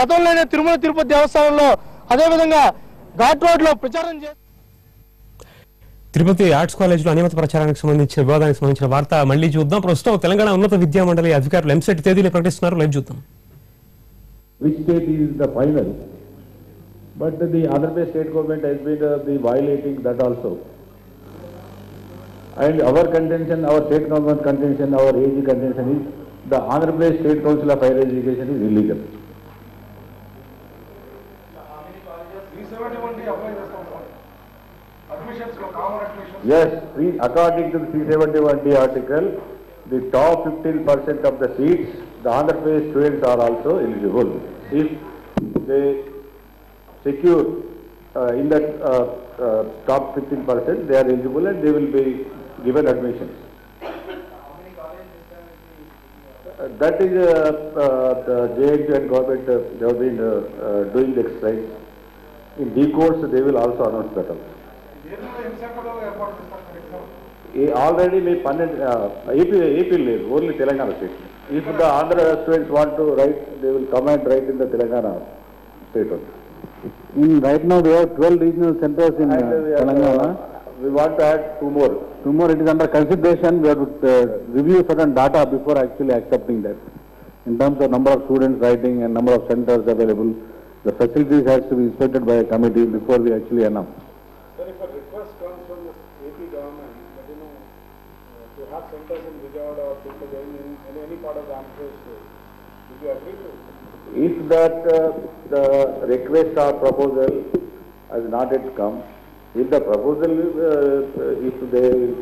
గతంలోనే తిరుమల తిరుపతి దేవస్థానంలో అదేవిధంగా ఘాట్ రోడ్లో ప్రచారం చేసి తిరుపతి ఆర్ట్స్ కాలేజీలో అనియమిత ప్రచారానికి సంబంధించిన వివాదానికి సంబంధించిన వార్త మళ్ళీ చూద్దాం. ప్రస్తుతం తెలంగాణ ఉన్నత విద్యా మండలి అధికారులు ఎంసెట్ తేదీలు ప్రకటిస్తున్నారు. లైవ్ చూద్దాం. Which state is the final but the Andhra Pradesh state government has been the violating that also and hour contention our state government contention hour AG contention is the Andhra Pradesh state council of higher education is illegal Yes, three- according to the 371D article, the top 15% of the seats, the Andhra Pradesh students are also eligible. If they secure uh, in that uh, uh, top 15%, they are eligible and they will be given admissions. Uh, That is, uh, uh, the JNT and government, they have been doing the exercise. In due course, they will also announce that also. ఈ already మీ పన్నెండు AP AP లేదు only Telangana state if the Andhra students want to write they will come and write in the Telangana state In right now, we have 12 regional centers in uh, Telangana. We want to add two more Tomorrow it is under consideration. We have to uh, review certain data before actually accepting that. In terms of number of students writing and number of centers available, The facilities has to be inspected by a committee before we actually announce. Sir, if a request comes from the AP government, that you know, uh, to have centers in Vijayawada or in, in any part of the Andhra state, would you agree to? If that uh, the request or proposal has not yet come, if the proposal, uh, if they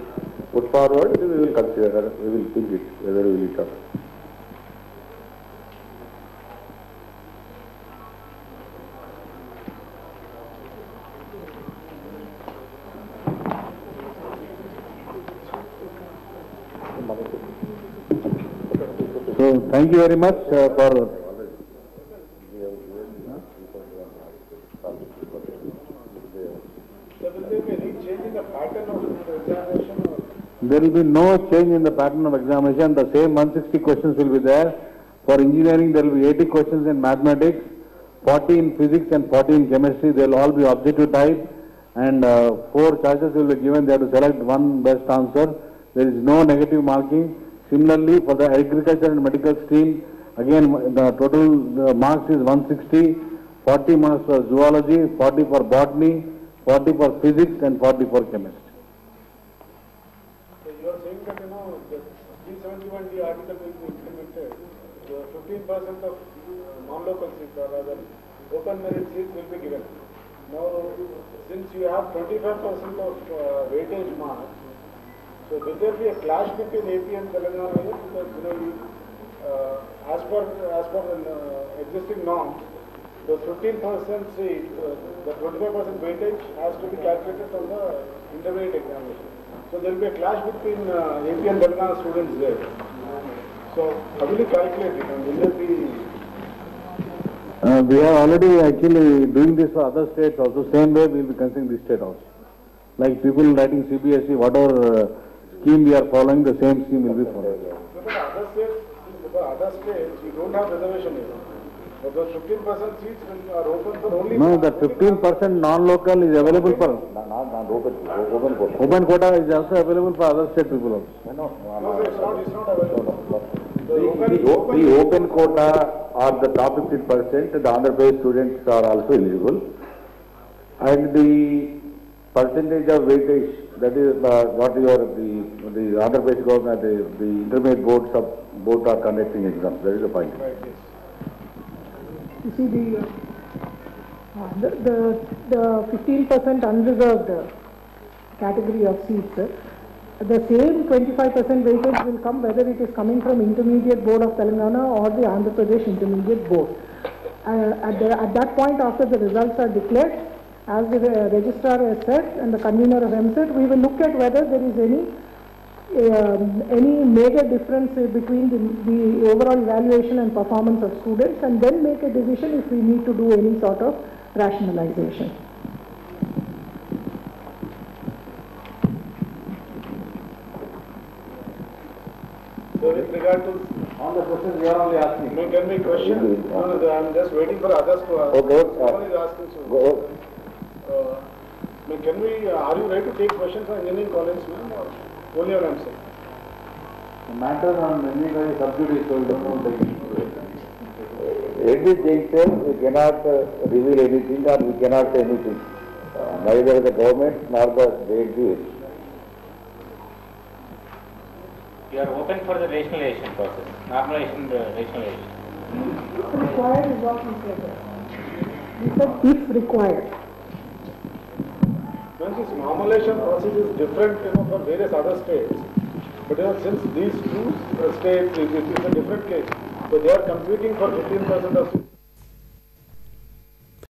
put forward, we will consider, we will think it, whether we will it So thank you very much uh, for there will be no change in the pattern of examination. The same 160 questions will be there. For engineering, there will be 80 questions in mathematics, 40 in physics and 40 in chemistry. They will all be objective type and uh, four choices will be given. They have to select one best answer. There is no negative marking. Similarly, for the agriculture and medical stream, again, the total uh, marks is 160, 40 marks for zoology, 40 for botany, 40 for physics and 40 for chemistry. So you are saying that, you know, the 371D article will be implemented, the 15% of uh, open merit seats will be given. Now, since you have 25% of uh, weightage marks, so will there be a clash between AP and Telangana? Because, you know, uh, as per, as per uh, existing norms, the 15% seat, uh, the 25% weightage has to be calculated on the intermediate examination. So there will be a clash between uh, AP and Telangana students there. So how will you calculate it? And will there be, Uh, we are already actually doing this for other states also. Same way we will be considering this state also. Like people writing CBSE, whatever uh, scheme we are following, the same scheme will be followed. so for the other states, for other states, you don't have reservation here. But those 15% seats will- are open for only. No, the 15% non-local is available for, Not, not open, open court. open quota is also available for other state people also. No, sir, it's not, it's not available. The The, open- the the open quota are the top fifteen percent, the Andhra Pradesh students are also eligible. And the percentage of weightage, that is uh, what your, the, the Andhra Pradesh government, the, the intermediate boards of, both are conducting exams, that is the point. Right, yes. You see the, uh, the, the, the fifteen percent unreserved uh, category of seats, uh, the same twenty-five percent weightage will come whether it is coming from intermediate board of Telangana or the Andhra Pradesh intermediate board. Uh, at the, at that point after the results are declared, as the uh, registrar has said and the convener of EAMCET, we will look at whether there is any um, any major difference between the, the overall evaluation and performance of students and then make a decision if we need to do any sort of rationalization. So with regard to On the questions we are only asking. May, can we question? No, no, I'm just waiting for others to ask. Okay, uh, Someone is asking, so. Go. Can we, uh, are you ready to take questions on engineering college, ma'am, or only on MC? The matter on engineering is sub judice, so we don't know the issue. At this juncture, we cannot uh, reveal anything or we cannot say anything. Uh, Neither the government nor the JNT. You are open for the rationalization process, normalization, uh, rationalization. If required is what we said. Said if required. This normalization process is different, you know, from various other states. But you know, since these two states, it is a different case. So they are competing for fifteen percent of